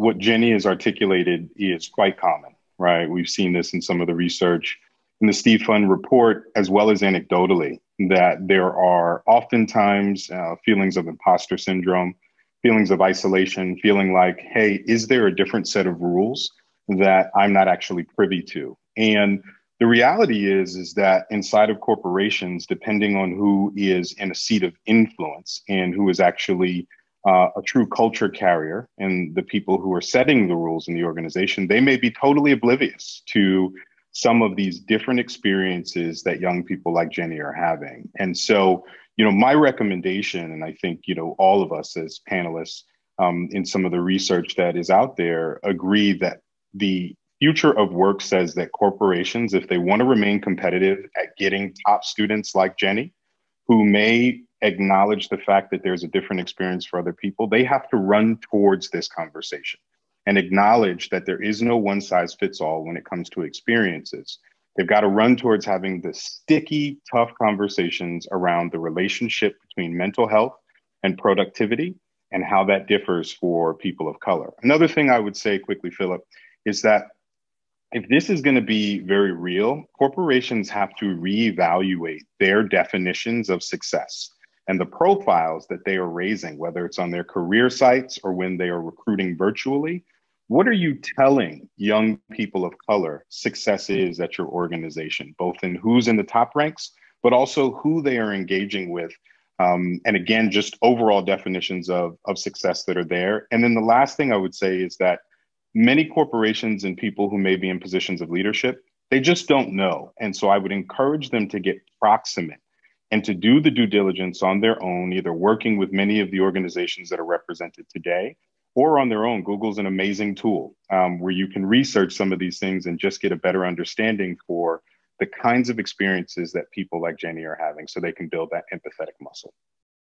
what Jenny has articulated is quite common, right? We've seen this in some of the research in the Steve Fund report, as well as anecdotally, that there are oftentimes uh, feelings of imposter syndrome, feelings of isolation, feeling like, hey, is there a different set of rules that I'm not actually privy to? And the reality is, is that inside of corporations, depending on who is in a seat of influence and who is actually uh, a true culture carrier and the people who are setting the rules in the organization, they may be totally oblivious to some of these different experiences that young people like Jenny are having. And so, you know, my recommendation, and I think, you know, all of us as panelists um, in some of the research that is out there agree that the future of work says that corporations, if they want to remain competitive at getting top students like Jenny, who may acknowledge the fact that there's a different experience for other people, they have to run towards this conversation and acknowledge that there is no one size fits all when it comes to experiences. They've got to run towards having the sticky, tough conversations around the relationship between mental health and productivity and how that differs for people of color. Another thing I would say quickly, Philip, is that if this is going to be very real, corporations have to reevaluate their definitions of success and the profiles that they are raising, whether it's on their career sites or when they are recruiting virtually. What are you telling young people of color success is at your organization, both in who's in the top ranks, but also who they are engaging with? Um, and again, just overall definitions of, of success that are there. And then the last thing I would say is that many corporations and people who may be in positions of leadership, they just don't know. And so I would encourage them to get proximate and to do the due diligence on their own, either working with many of the organizations that are represented today or on their own. Google's an amazing tool um, where you can research some of these things and just get a better understanding for the kinds of experiences that people like Jenny are having so they can build that empathetic muscle.